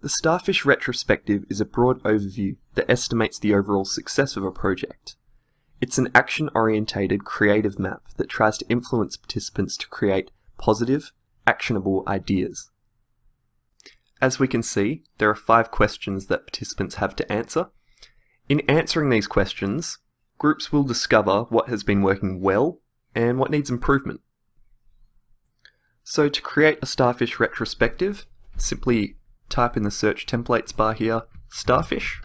The Starfish Retrospective is a broad overview that estimates the overall success of a project. It's an action-orientated creative map that tries to influence participants to create positive, actionable ideas. As we can see, there are five questions that participants have to answer. In answering these questions, groups will discover what has been working well and what needs improvement. So to create a Starfish retrospective, simply type in the search templates bar here, starfish,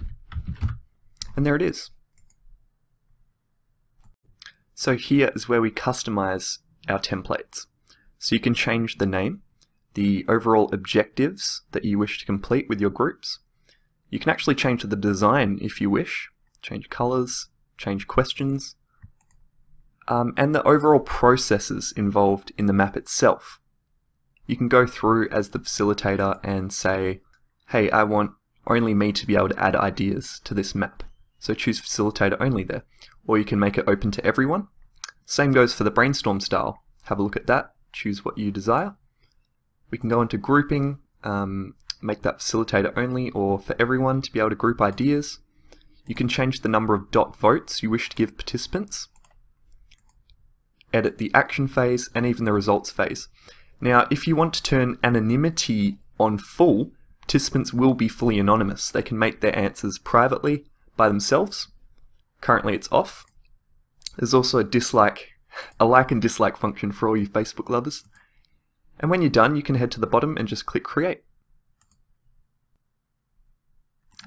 and there it is. So here is where we customize our templates. So you can change the name, the overall objectives that you wish to complete with your groups. You can actually change the design if you wish, change colors, change questions, um, and the overall processes involved in the map itself you can go through as the facilitator and say, hey, I want only me to be able to add ideas to this map. So choose facilitator only there. Or you can make it open to everyone. Same goes for the brainstorm style. Have a look at that, choose what you desire. We can go into grouping, um, make that facilitator only or for everyone to be able to group ideas. You can change the number of dot votes you wish to give participants, edit the action phase and even the results phase. Now, if you want to turn anonymity on full, participants will be fully anonymous. They can make their answers privately by themselves. Currently it's off. There's also a dislike, a like and dislike function for all you Facebook lovers. And when you're done, you can head to the bottom and just click create.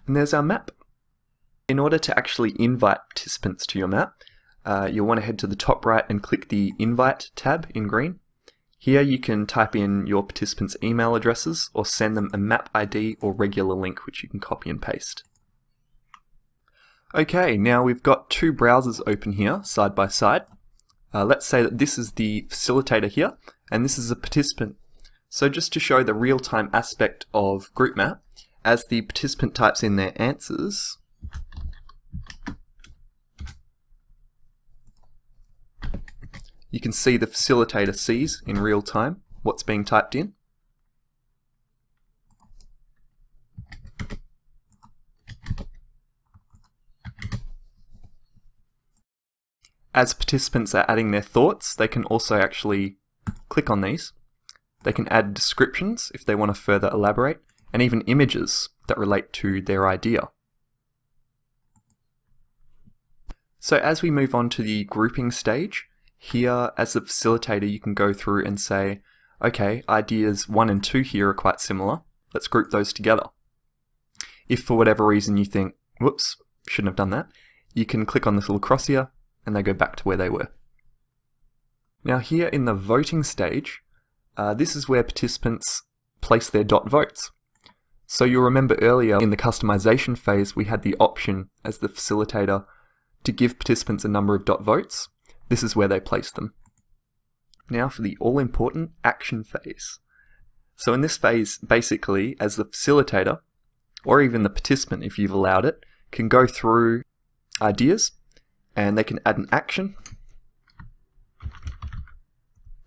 And there's our map. In order to actually invite participants to your map, uh, you'll want to head to the top right and click the invite tab in green. Here you can type in your participants' email addresses or send them a map ID or regular link which you can copy and paste. Okay, now we've got two browsers open here, side by side. Uh, let's say that this is the facilitator here, and this is a participant. So just to show the real-time aspect of GroupMap, as the participant types in their answers, You can see the facilitator sees in real time what's being typed in. As participants are adding their thoughts, they can also actually click on these. They can add descriptions if they want to further elaborate, and even images that relate to their idea. So as we move on to the grouping stage, here, as a facilitator, you can go through and say, okay, ideas 1 and 2 here are quite similar. Let's group those together. If for whatever reason you think, whoops, shouldn't have done that, you can click on this little cross here and they go back to where they were. Now here in the voting stage, uh, this is where participants place their dot votes. So you'll remember earlier in the customization phase we had the option as the facilitator to give participants a number of dot votes this is where they place them. Now for the all-important action phase. So in this phase, basically, as the facilitator, or even the participant if you've allowed it, can go through ideas and they can add an action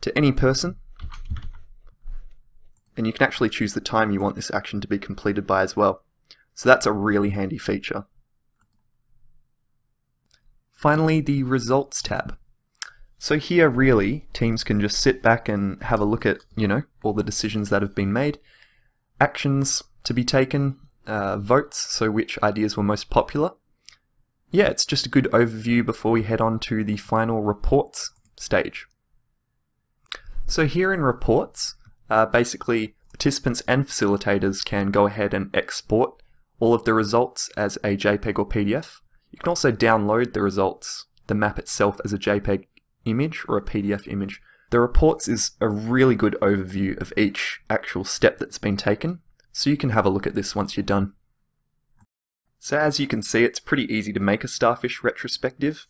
to any person and you can actually choose the time you want this action to be completed by as well. So that's a really handy feature. Finally, the Results tab. So here really, teams can just sit back and have a look at, you know, all the decisions that have been made, actions to be taken, uh, votes, so which ideas were most popular. Yeah, it's just a good overview before we head on to the final reports stage. So here in reports, uh, basically participants and facilitators can go ahead and export all of the results as a JPEG or PDF. You can also download the results, the map itself as a JPEG image or a PDF image. The reports is a really good overview of each actual step that's been taken, so you can have a look at this once you're done. So as you can see, it's pretty easy to make a Starfish retrospective,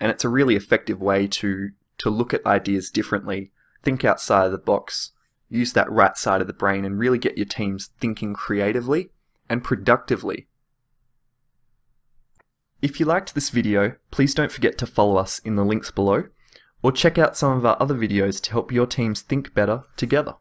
and it's a really effective way to, to look at ideas differently, think outside of the box, use that right side of the brain and really get your teams thinking creatively and productively if you liked this video, please don't forget to follow us in the links below or check out some of our other videos to help your teams think better together.